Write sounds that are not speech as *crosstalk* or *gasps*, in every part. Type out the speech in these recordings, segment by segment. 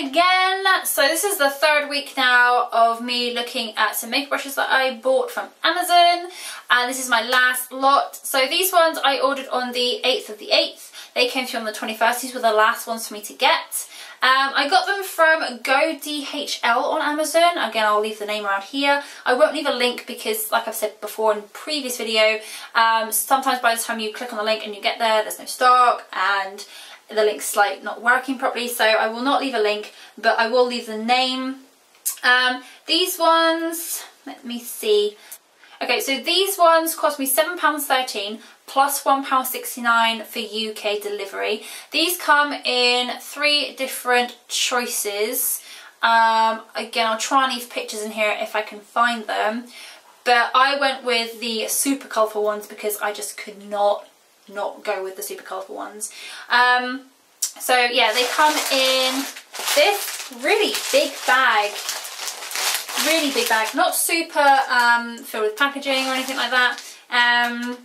again. So this is the third week now of me looking at some makeup brushes that I bought from Amazon and this is my last lot. So these ones I ordered on the 8th of the 8th. They came through on the 21st. These were the last ones for me to get. Um, I got them from Go DHL on Amazon. Again, I'll leave the name around here. I won't leave a link because, like I've said before in previous video, um, sometimes by the time you click on the link and you get there, there's no stock and the link's like not working properly. So I will not leave a link, but I will leave the name. Um, these ones, let me see. Okay, so these ones cost me £7.13 plus £1.69 for UK delivery. These come in three different choices. Um, again, I'll try and leave pictures in here if I can find them. But I went with the super colourful ones because I just could not not go with the super colourful ones. Um, so yeah, they come in this really big bag really big bag not super um, filled with packaging or anything like that um,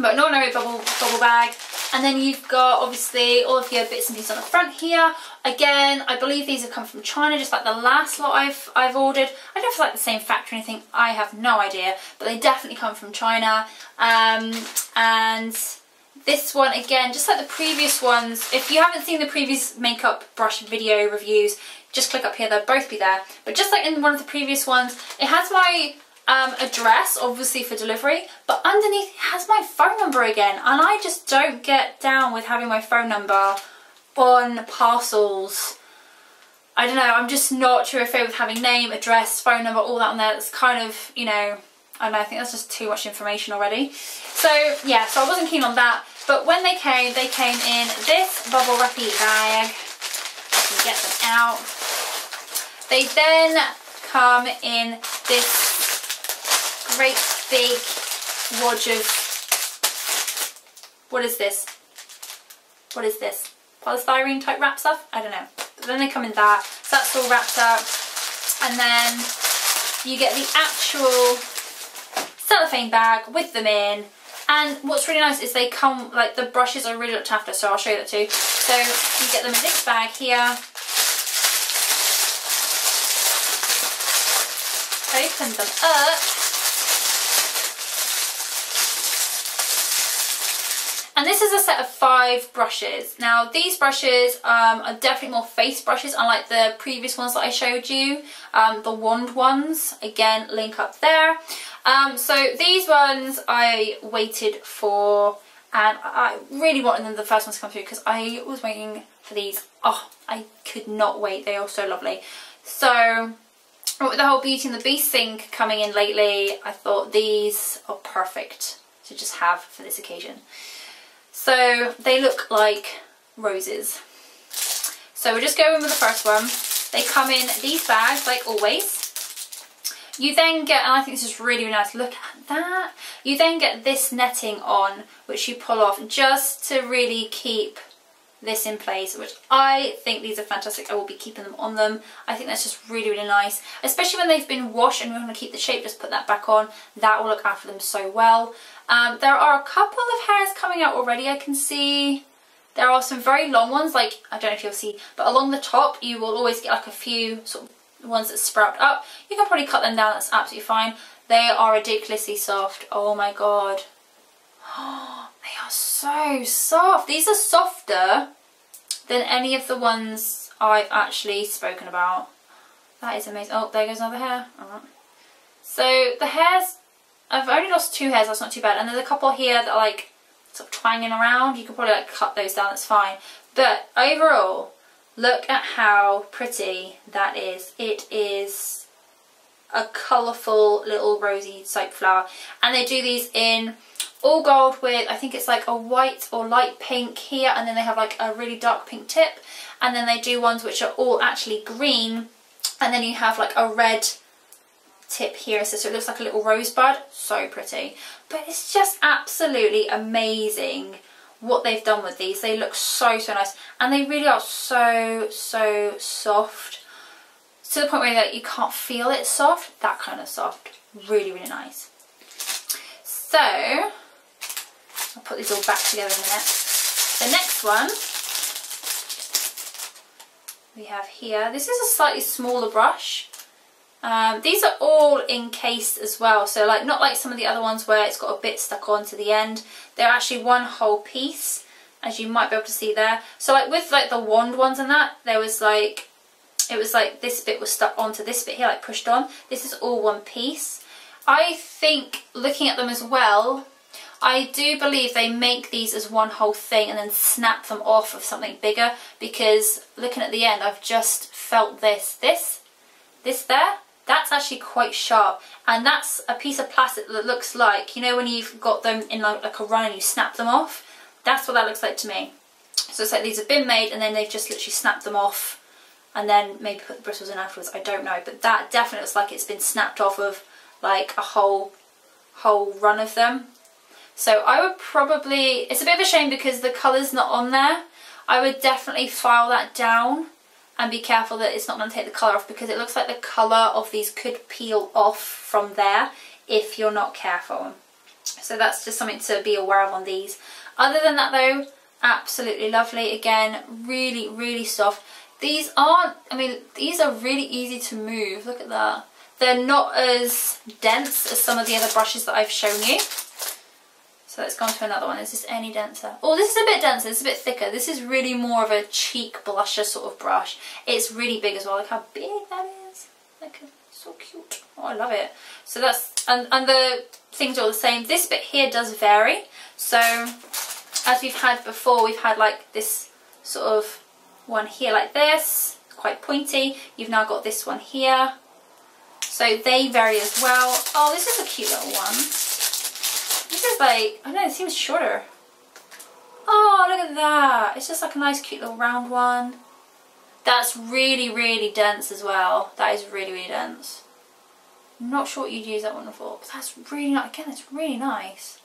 but an ordinary bubble, bubble bag. And then you've got obviously all of your bits and pieces on the front here. Again, I believe these have come from China, just like the last lot I've I've ordered. I don't it's like the same factory or anything, I have no idea, but they definitely come from China. Um, and this one, again, just like the previous ones, if you haven't seen the previous makeup brush video reviews, just click up here, they'll both be there. But just like in one of the previous ones, it has my um, address, obviously for delivery, but underneath it has my phone number again. And I just don't get down with having my phone number on parcels. I don't know, I'm just not too afraid with having name, address, phone number, all that on there. It's kind of, you know, I don't know, I think that's just too much information already. So yeah, so I wasn't keen on that. But when they came, they came in this bubble wrappy bag. Get them out. They then come in this great big wad of, what is this? What is this? Polystyrene type wrap stuff? I don't know. But then they come in that, so that's all wrapped up. And then you get the actual cellophane bag with them in. And what's really nice is they come, like the brushes are really looked after, so I'll show you that too. So you get them in this bag here. Open them up And this is a set of five brushes. Now these brushes um, are definitely more face brushes unlike the previous ones that I showed you. Um, the wand ones, again link up there. Um, so these ones I waited for and I really wanted them the first ones to come through because I was waiting for these. Oh, I could not wait. They are so lovely. So with the whole Beauty and the Beast thing coming in lately, I thought these are perfect to just have for this occasion. So they look like roses. So we're just going with the first one. They come in these bags like always. You then get, and I think this is really, really nice, look at that. You then get this netting on, which you pull off just to really keep this in place, which I think these are fantastic. I will be keeping them on them. I think that's just really, really nice, especially when they've been washed and we want to keep the shape, just put that back on. That will look after them so well. Um, there are a couple of hairs coming out already, I can see. There are some very long ones, like, I don't know if you'll see, but along the top you will always get like a few sort of ones that sprout up. You can probably cut them down, that's absolutely fine. They are ridiculously soft. Oh my god. *gasps* they are so soft. These are softer than any of the ones I've actually spoken about. That is amazing. Oh, there goes another hair. So the hairs I've only lost two hairs, that's not too bad. And there's a couple here that are like sort of twanging around. You can probably like cut those down, that's fine. But overall, look at how pretty that is. It is a colourful little rosy soap flower. And they do these in all gold with, I think it's like a white or light pink here. And then they have like a really dark pink tip. And then they do ones which are all actually green. And then you have like a red tip here so it looks like a little rosebud so pretty but it's just absolutely amazing what they've done with these they look so so nice and they really are so so soft to the point where you can't feel it soft that kind of soft really really nice so I'll put these all back together in a minute the next one we have here. This is a slightly smaller brush. Um, these are all encased as well, so like not like some of the other ones where it's got a bit stuck on to the end. They're actually one whole piece, as you might be able to see there. So like with like the wand ones and that, there was like, it was like this bit was stuck onto this bit here, like pushed on. This is all one piece. I think looking at them as well, I do believe they make these as one whole thing and then snap them off of something bigger because looking at the end I've just felt this, this, this there, that's actually quite sharp. And that's a piece of plastic that looks like, you know when you've got them in like, like a run and you snap them off, that's what that looks like to me. So it's like these have been made and then they've just literally snapped them off and then maybe put the bristles in afterwards, I don't know, but that definitely looks like it's been snapped off of like a whole whole run of them so I would probably, it's a bit of a shame because the colour's not on there. I would definitely file that down and be careful that it's not going to take the colour off because it looks like the colour of these could peel off from there if you're not careful. So that's just something to be aware of on these. Other than that though, absolutely lovely. Again, really, really soft. These aren't, I mean, these are really easy to move. Look at that. They're not as dense as some of the other brushes that I've shown you. So let's go on to another one. Is this any denser? Oh, this is a bit denser. It's a bit thicker. This is really more of a cheek blusher sort of brush. It's really big as well. Look how big that is. Look, uh, so cute. Oh, I love it. So that's, and, and the things are all the same. This bit here does vary. So as we've had before, we've had like this sort of one here like this, quite pointy. You've now got this one here. So they vary as well. Oh, this is a cute little one. This is like, I know, it seems shorter. Oh, look at that. It's just like a nice cute little round one. That's really, really dense as well. That is really, really dense. I'm not sure what you'd use that one for, but that's really nice. Again, it's really nice.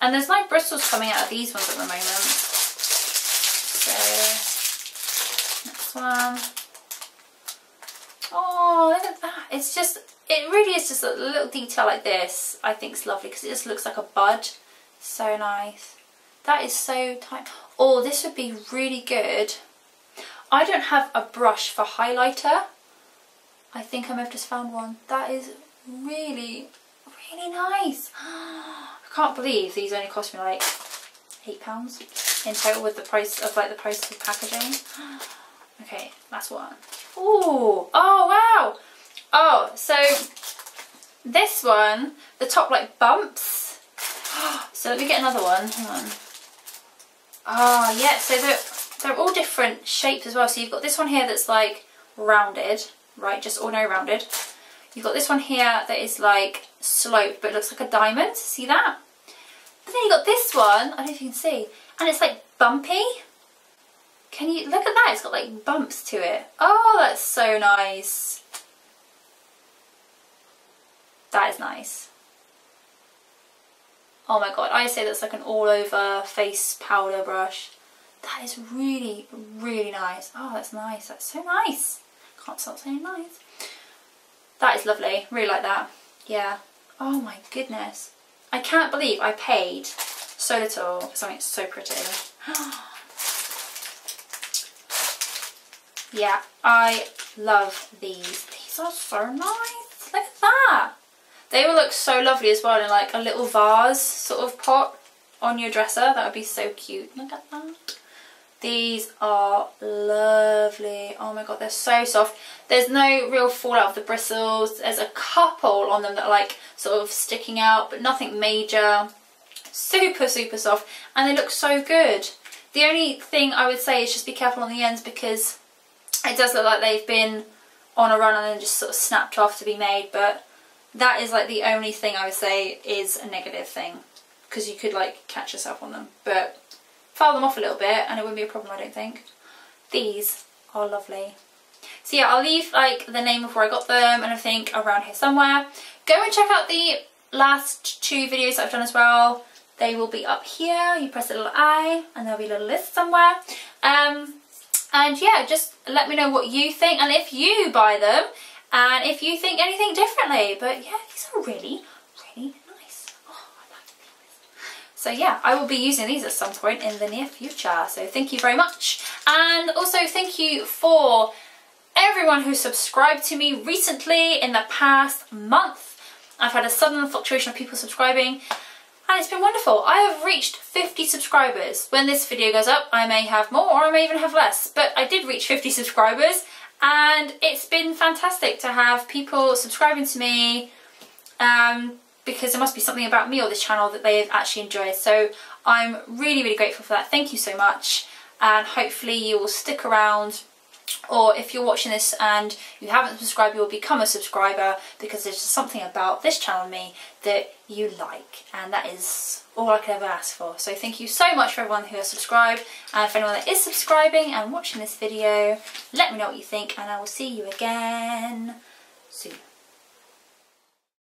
And there's like bristles coming out of these ones at the moment. So, next one. Oh, look at that. It's just, it really is just a little detail like this I think is lovely because it just looks like a bud. So nice. That is so tight. Oh, this would be really good. I don't have a brush for highlighter. I think I may have just found one. That is really, really nice. *gasps* I can't believe these only cost me like £8 in total with the price of like the price of packaging. *gasps* Okay, last one. Ooh, oh wow. So this one, the top like bumps. *gasps* So let me get another one. Hang on. Oh yeah, so they're, they're all different shapes as well. So you've got this one here that's like rounded, right? Just ordinary rounded. You've got this one here that is like sloped, but it looks like a diamond. See that? But then you've got this one, I don't know if you can see, and it's like bumpy. Can you, look at that, it's got like bumps to it. Oh, that's so nice. That is nice. Oh my god, I say that's like an all over face powder brush. That is really, really nice. Oh, that's nice. That's so nice. Can't stop saying nice. That is lovely. Really like that. Yeah. Oh my goodness. I can't believe I paid so little for something so pretty. *gasps* yeah, I love these. These are so nice. Look at that. They will look so lovely as well in like a little vase sort of pot on your dresser. That would be so cute. Look at that. These are lovely. Oh my god, they're so soft. There's no real fallout of the bristles. There's a couple on them that are like sort of sticking out, but nothing major. Super, super soft. And they look so good. The only thing I would say is just be careful on the ends because it does look like they've been on a run and then just sort of snapped off to be made, but that is like the only thing I would say is a negative thing because you could like catch yourself on them but file them off a little bit and it wouldn't be a problem I don't think. These are lovely. So yeah, I'll leave like the name of where I got them and I think around here somewhere. Go and check out the last two videos I've done as well. They will be up here. You press a little I and there'll be a little list somewhere. Um, and yeah, just let me know what you think and if you buy them, and if you think anything differently. But yeah, these are really, really nice. Oh, I like these. So yeah, I will be using these at some point in the near future. So thank you very much. And also thank you for everyone who subscribed to me recently in the past month. I've had a sudden fluctuation of people subscribing and it's been wonderful. I have reached 50 subscribers. When this video goes up, I may have more or I may even have less, but I did reach 50 subscribers and it's been fantastic to have people subscribing to me um, because there must be something about me or this channel that they've actually enjoyed. So I'm really, really grateful for that. Thank you so much and hopefully you will stick around or if you're watching this and you haven't subscribed, you'll become a subscriber because there's something about this channel me that you like and that is all I could ever ask for. So thank you so much for everyone who has subscribed and for anyone that is subscribing and watching this video, let me know what you think and I will see you again soon.